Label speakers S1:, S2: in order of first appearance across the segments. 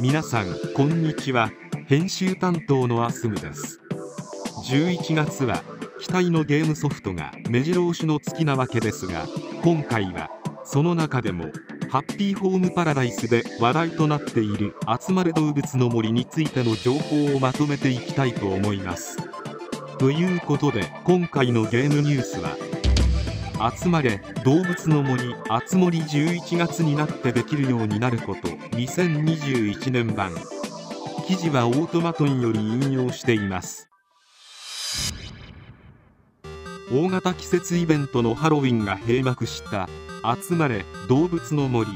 S1: 皆さんこんにちは。編集担当のアスムです。11月は期待のゲームソフトが目白押しの月なわけですが今回はその中でもハッピーホームパラダイスで話題となっている集まれ動物の森についての情報をまとめていきたいと思います。ということで今回のゲームニュースは集まれ動物の森あつ森11月になってできるようになること2021年版。記事はオートマトンより引用しています。大型季節イベントのハロウィンが閉幕した。集まれ動物の森。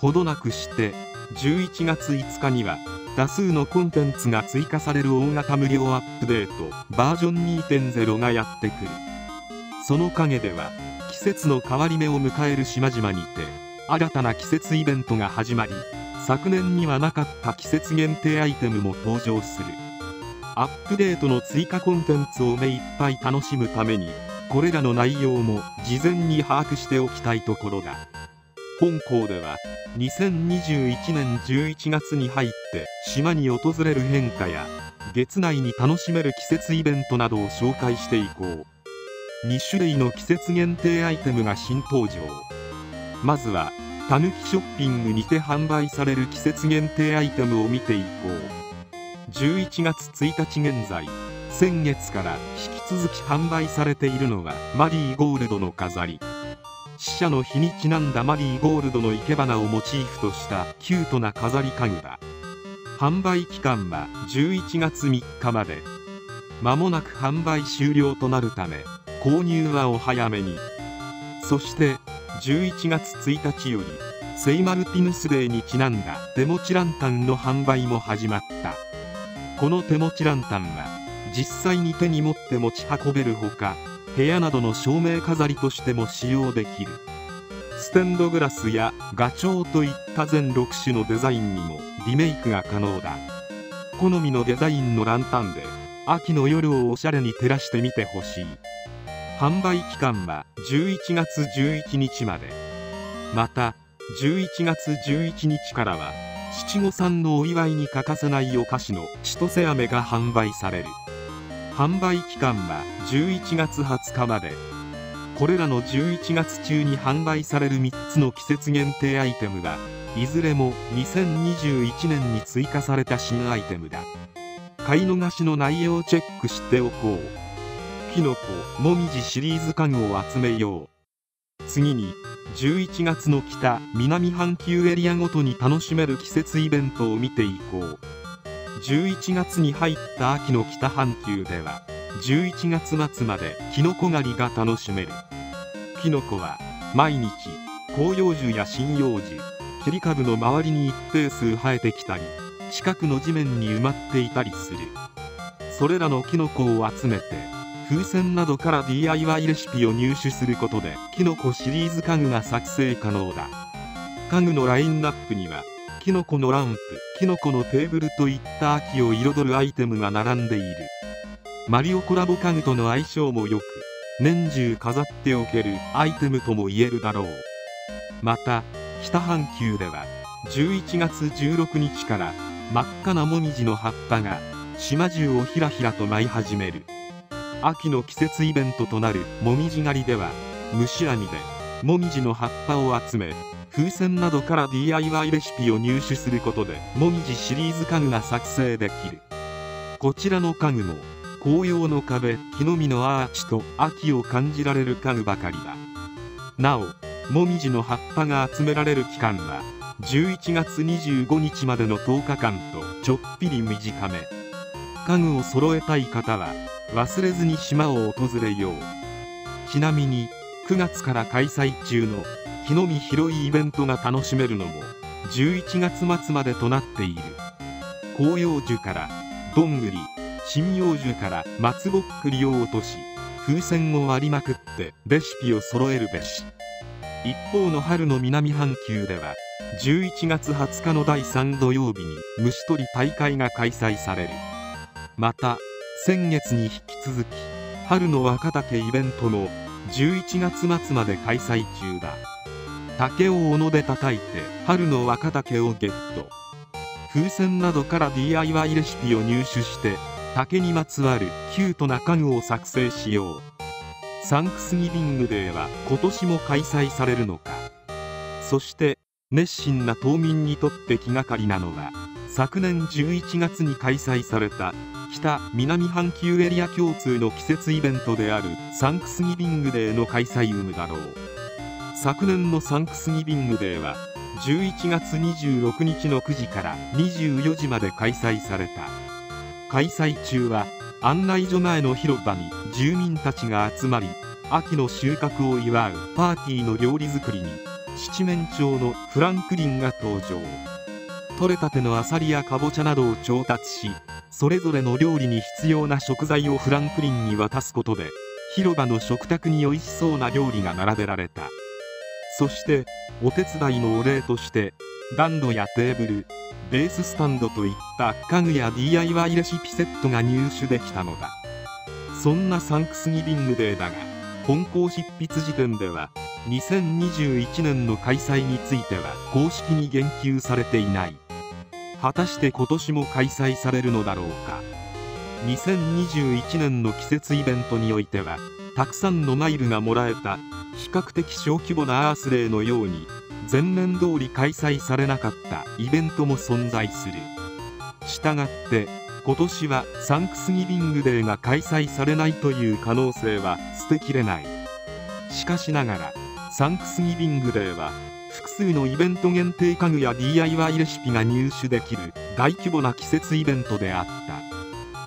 S1: ほどなくして11月5日には多数のコンテンツが追加される大型無料アップデートバージョン2.0がやってくる。その陰では季節の変わり目を迎える島々にて新たな季節イベントが始まり昨年にはなかった季節限定アイテムも登場する。アップデートの追加コンテンツを目いっぱい楽しむためにこれらの内容も事前に把握しておきたいところだ。本校では2021年11月に入って島に訪れる変化や月内に楽しめる季節イベントなどを紹介していこう。2種類の季節限定アイテムが新登場。まずはたぬきショッピングにて販売される季節限定アイテムを見ていこう。11月1日現在先月から引き続き販売されているのはマリーゴールドの飾り。死者の日にちなんだマリーゴールドの生け花をモチーフとしたキュートな飾り家具だ。販売期間は11月3日まで。間もなく販売終了となるため購入はお早めに。そして11月1日よりセイマルティヌスデーにちなんだ手持ちランタンの販売も始まった。この手持ちランタンは実際に手に持って持ち運べるほか部屋などの照明飾りとしても使用できる。ステンドグラスやガチョウといった全6種のデザインにもリメイクが可能だ。好みのデザインのランタンで秋の夜をおしゃれに照らしてみてほしい。販売期間は11月11日まで。また11月11日からは七五三のお祝いに欠かせないお菓子の千歳飴が販売される。販売期間は11月20日まで。これらの11月中に販売される3つの季節限定アイテムはいずれも2021年に追加された新アイテムだ。買い逃しの内容をチェックしておこう。キノコもみじシリーズ家具を集めよう。次に11月の北南半球エリアごとに楽しめる季節イベントを見ていこう。11月に入った秋の北半球では11月末までキノコ狩りが楽しめる。キノコは毎日広葉樹や針葉樹切り株の周りに一定数生えてきたり近くの地面に埋まっていたりする。それらのキノコを集めて風船などから DIY レシピを入手することでキノコシリーズ家具が作成可能だ。家具のラインナップにはキノコのランプキノコのテーブルといった秋を彩るアイテムが並んでいる。マリオコラボ家具との相性も良く年中飾っておけるアイテムとも言えるだろう。また北半球では11月16日から真っ赤なもみじの葉っぱが島中をひらひらと舞い始める。秋の季節イベントとなるもみじ狩りでは虫網でもみじの葉っぱを集め風船などから DIY レシピを入手することでもみじシリーズ家具が作成できる。こちらの家具も紅葉の壁木の実のアーチと秋を感じられる家具ばかりだ。なおもみじの葉っぱが集められる期間は11月25日までの10日間とちょっぴり短め。家具を揃えたい方は忘れずに島を訪れよう。ちなみに9月から開催中の木の実広いイベントが楽しめるのも11月末までとなっている。紅葉樹からどんぐり針葉樹から松ぼっくりを落とし風船を割りまくってレシピを揃えるべし。一方の春の南半球では11月20日の第3土曜日に虫取り大会が開催される。また先月に引き続き春の若竹イベントも11月末まで開催中だ。竹を斧で叩いて春の若竹をゲット。風船などから DIY レシピを入手して竹にまつわるキュートな家具を作成しよう。サンクスギビングデーは今年も開催されるのか。そして熱心な島民にとって気がかりなのは昨年11月に開催された北南半球エリア共通の季節イベントであるサンクスギビングデーの開催有無だろう。昨年のサンクスギビングデーは11月26日の9時から24時まで開催された。開催中は案内所前の広場に住民たちが集まり秋の収穫を祝うパーティーの料理作りに七面鳥のフランクリンが登場。取れたてのアサリやかぼちゃなどを調達しそれぞれの料理に必要な食材をフランクリンに渡すことで広場の食卓に美味しそうな料理が並べられた。そしてお手伝いのお礼として暖炉やテーブルベーススタンドといった家具や DIY レシピセットが入手できたのだ。そんなサンクスギビングデーだが本校執筆時点では2021年の開催については公式に言及されていない。果たして今年も開催されるのだろうか。2021年の季節イベントにおいてはたくさんのマイルがもらえた比較的小規模なアースレイのように前年通り開催されなかったイベントも存在する。したがって今年はサンクスギビングデーが開催されないという可能性は捨てきれない。しかしながらサンクスギビングデーは複数のイベント限定家具や DIY レシピが入手できる大規模な季節イベントであっ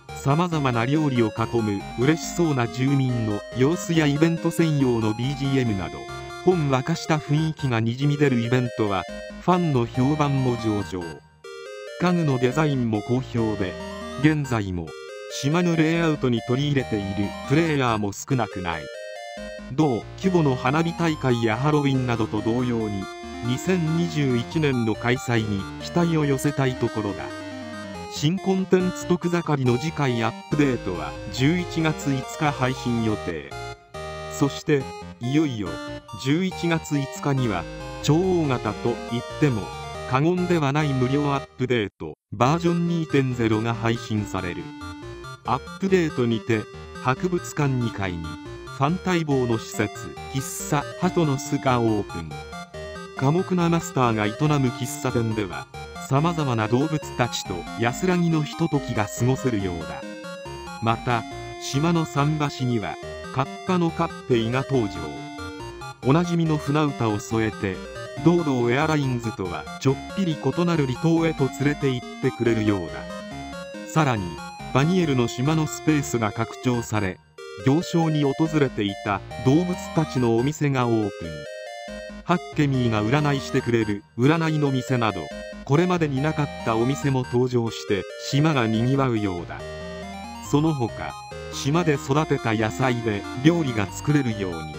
S1: た。さまざまな料理を囲む嬉しそうな住民の様子やイベント専用の BGM など本沸かした雰囲気がにじみ出るイベントはファンの評判も上々。家具のデザインも好評で現在も島のレイアウトに取り入れているプレイヤーも少なくない。同規模の花火大会やハロウィンなどと同様に2021年の開催に期待を寄せたいところだ。新コンテンツ特盛りの次回アップデートは11月5日配信予定。そしていよいよ11月5日には超大型と言っても過言ではない無料アップデートバージョン2.0が配信される。アップデートにて博物館2階にファン待望の施設喫茶鳩の巣がオープン。寡黙なマスターが営む喫茶店ではさまざまな動物たちと安らぎのひとときが過ごせるようだ。また島の桟橋にはカッパのカッペイが登場おなじみの船歌を添えて堂々エアラインズとはちょっぴり異なる離島へと連れて行ってくれるようだ。さらにバニエルの島のスペースが拡張され行商に訪れていた動物たちのお店がオープン。ハッケミーが占いしてくれる占いの店などこれまでになかったお店も登場して島がにぎわうようだ。その他島で育てた野菜で料理が作れるように。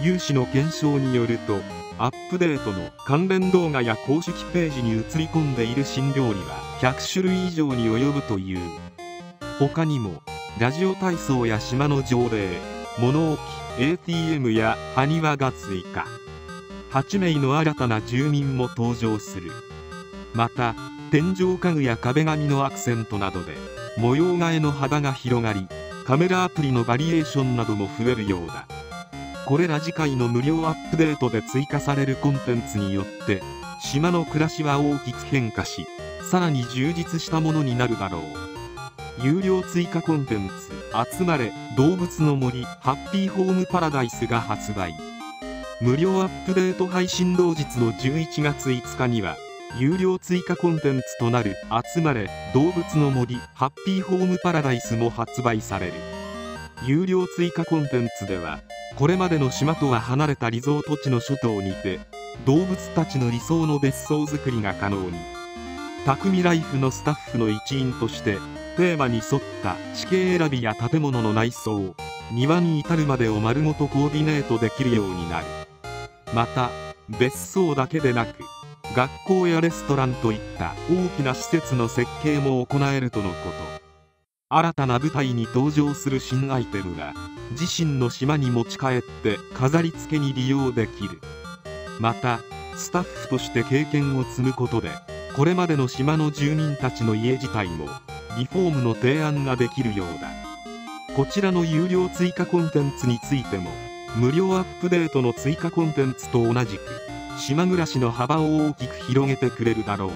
S1: 有志の検証によるとアップデートの関連動画や公式ページに映り込んでいる新料理は100種類以上に及ぶという。他にもラジオ体操や島の条例物置 ATM や埴輪が追加。8名の新たな住民も登場する。また天井家具や壁紙のアクセントなどで模様替えの幅が広がりカメラアプリのバリエーションなども増えるようだ。これら次回の無料アップデートで追加されるコンテンツによって島の暮らしは大きく変化しさらに充実したものになるだろう。有料追加コンテンツ「集まれ動物の森ハッピーホームパラダイス」が発売。無料アップデート配信同日の11月5日には有料追加コンテンツとなる「集まれ動物の森ハッピーホームパラダイス」も発売される。有料追加コンテンツではこれまでの島とは離れたリゾート地の諸島にて動物たちの理想の別荘づくりが可能に。匠ライフのスタッフの一員としてテーマに沿った地形選びや建物の内装庭に至るまでを丸ごとコーディネートできるようになる。また別荘だけでなく学校やレストランといった大きな施設の設計も行えるとのこと。新たな舞台に登場する新アイテムが自身の島に持ち帰って飾り付けに利用できる。またスタッフとして経験を積むことでこれまでの島の住民たちの家自体もリフォームの提案ができるようだ。こちらの有料追加コンテンツについても無料アップデートの追加コンテンツと同じく島暮らしの幅を大きく広げてくれるだろ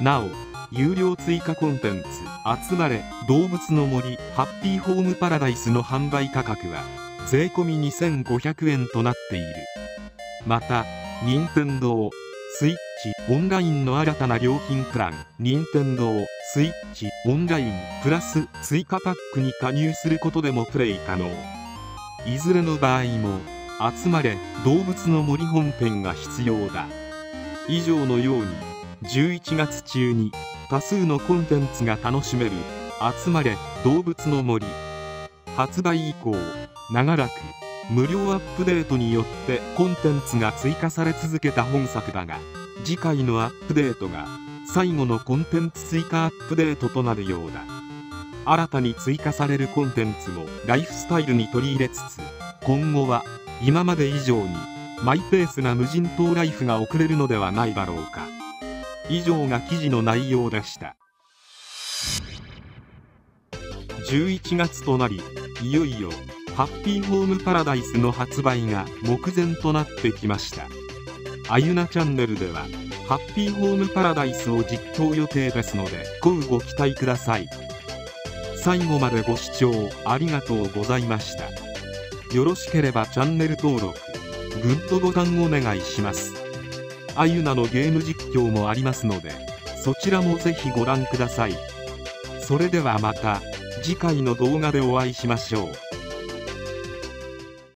S1: う。なお有料追加コンテンツ「集まれ動物の森ハッピーホームパラダイス」の販売価格は税込2500円となっている。また任天堂スイッチオンラインの新たな料金プラン任天堂スイッチオンラインプラス追加パックに加入することでもプレイ可能。いずれの場合も集まれ動物の森本編が必要だ。以上のように11月中に多数のコンテンツが楽しめる集まれ動物の森。発売以降長らく無料アップデートによってコンテンツが追加され続けた本作だが次回のアップデートが最後のコンテンツ追加アップデートとなるようだ。新たに追加されるコンテンツもライフスタイルに取り入れつつ今後は今まで以上にマイペースな無人島ライフが送れるのではないだろうか。以上が記事の内容でした。11月となりいよいよハッピーホームパラダイスの発売が目前となってきました。あゆなチャンネルではハッピーホームパラダイスを実況予定ですのでごうご期待ください。最後までご視聴ありがとうございました。よろしければチャンネル登録グッドボタンお願いします。あゆなのゲーム実況もありますのでそちらもぜひご覧ください。それではまた次回の動画でお会いしましょう。